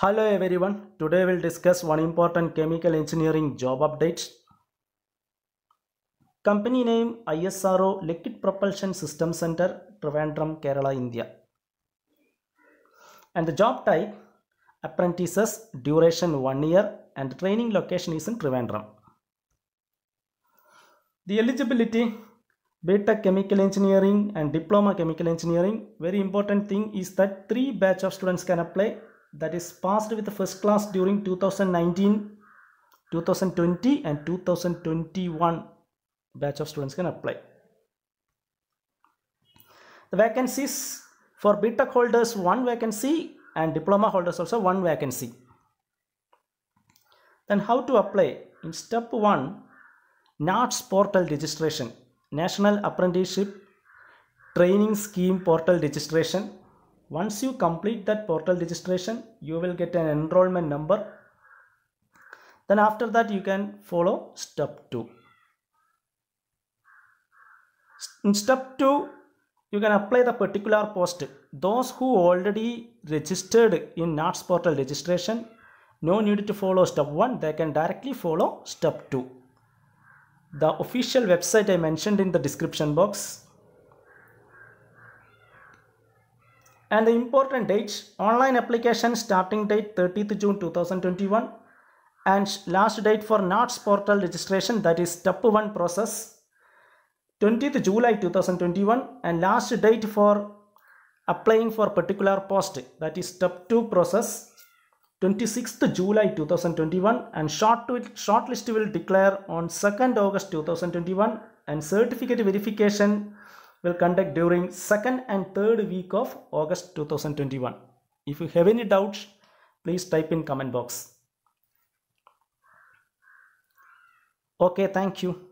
Hello everyone. Today we'll discuss one important chemical engineering job update. Company name ISRO Liquid Propulsion System Center, Trivandrum, Kerala, India. And the job type apprentices duration 1 year and training location is in Trivandrum. The eligibility BTech Chemical Engineering and Diploma Chemical Engineering. Very important thing is that three batch of students can apply. That is passed with the first class during 2019, 2020 and 2021 batch of students can apply. The vacancies for BTech holders one vacancy and diploma holders also one vacancy. Then how to apply? In step 1, NATS portal registration, National Apprenticeship Training Scheme portal registration. Once you complete that portal registration, you will get an enrollment number. Then after that, you can follow step 2. In step 2, you can apply the particular post. Those who already registered in NATS portal registration, no need to follow step 1, they can directly follow step 2 the official website I mentioned in the description box. And the important dates online application starting date 30th June 2021 and last date for NATS portal registration that is step 1 process 20th July 2021 and last date for applying for particular post that is step 2 process 26th July 2021 and short shortlist will declare on 2nd August 2021 and certificate verification will conduct during 2nd and 3rd week of August 2021. If you have any doubts, please type in comment box. Okay, thank you.